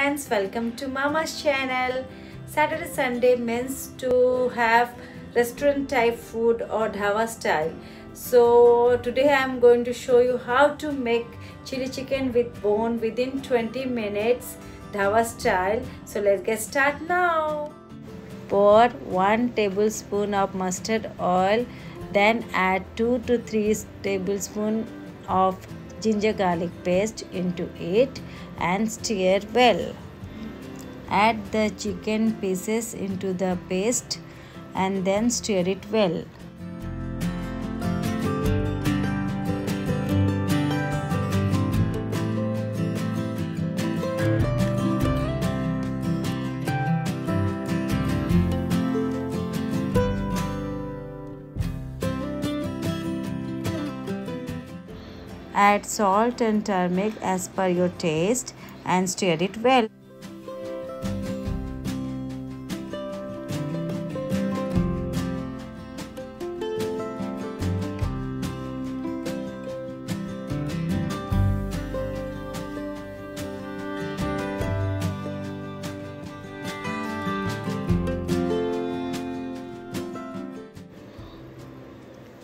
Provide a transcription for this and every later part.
friends welcome to mama's channel. Saturday sunday means to have restaurant type food or dhaba style. So today i'm going to show you how to make chili chicken with bone within 20 minutes dhaba style. So let's get start now. Pour 1 tablespoon of mustard oil then add 2 to 3 tablespoon of ginger garlic paste into it and stir well. Add the chicken pieces into the paste and then stir it well. Add salt and turmeric as per your taste and stir it well.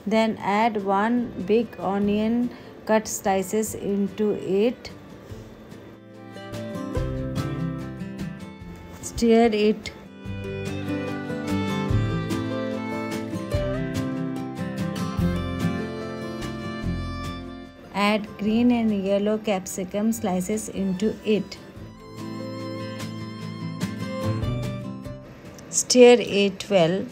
Then add one big onion cut slices into it stir it. Add green and yellow capsicum slices into it. Stir it well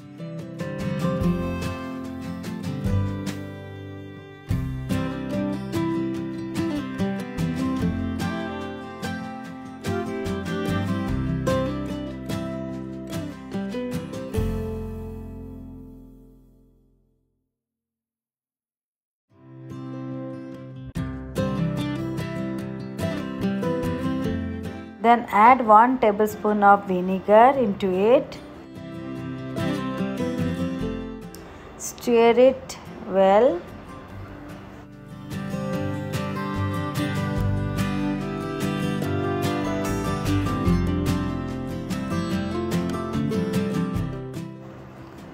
Then add 1 tablespoon of vinegar into it. Stir it well.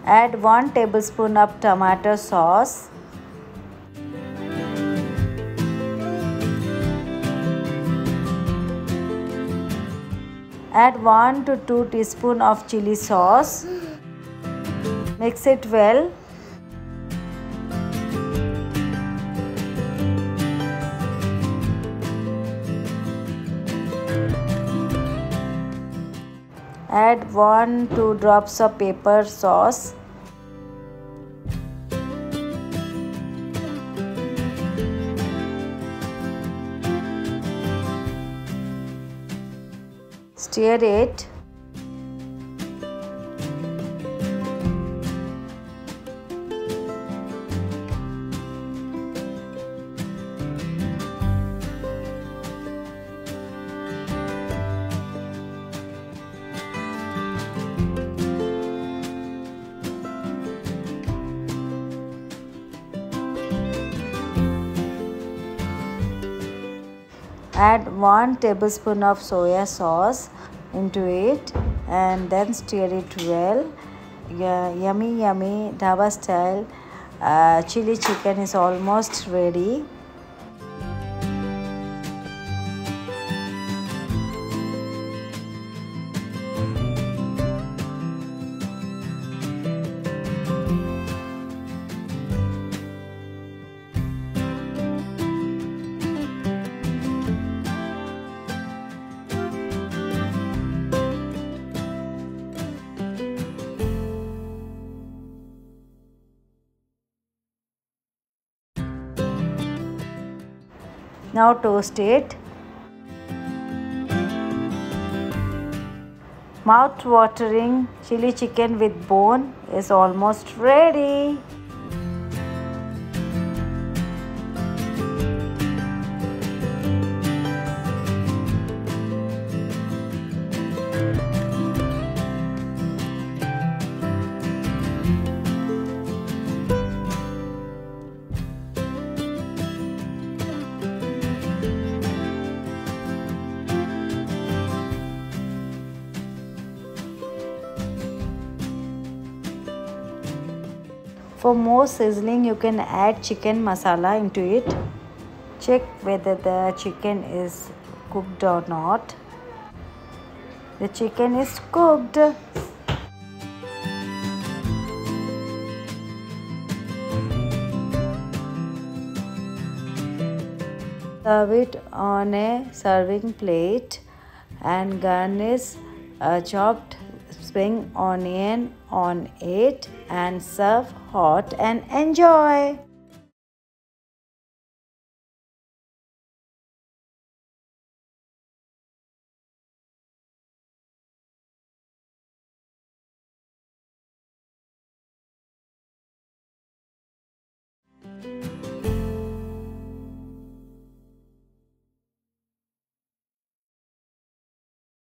Add 1 tablespoon of tomato sauce. Add 1 to 2 teaspoon of chili sauce. Mix it well. Add 1 2 drops of pepper sauce. Stir it add 1 tablespoon of soya sauce into it and then stir it well. Yeah, yummy yummy dhaba style. Uh, chili chicken is almost ready Now toast it. Mouth watering chili chicken with bone is almost ready. For more sizzling, you can add chicken masala into it. Check whether the chicken is cooked or not. The chicken is cooked. Serve it on a serving plate and garnish a chopped spring onion on it and serve hot and enjoy.